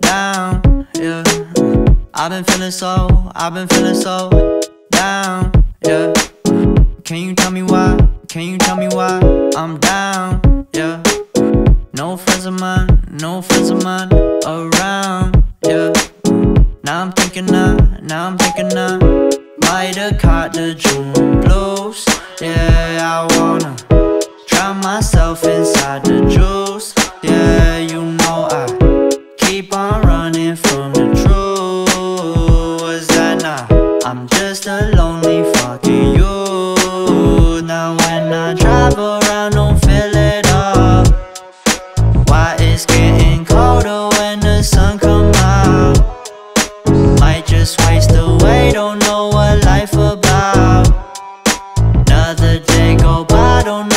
down, yeah. I've been feeling so, I've been feeling so down, yeah. Can you tell me why? Can you tell me why I'm down, yeah? No friends of mine, no friends of mine around, yeah. Now I'm thinking I, now I'm thinking I might have caught the June blues. Yeah, I wanna drown myself inside the jewel. Running from the truth. Was that not? I'm just a lonely fucking you. Now when I drive around, don't feel it all. Why it's getting colder when the sun come out? Might just waste away, don't know what life about. Another day go by, don't